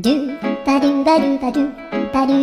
Do ba do ba do ba do ba do.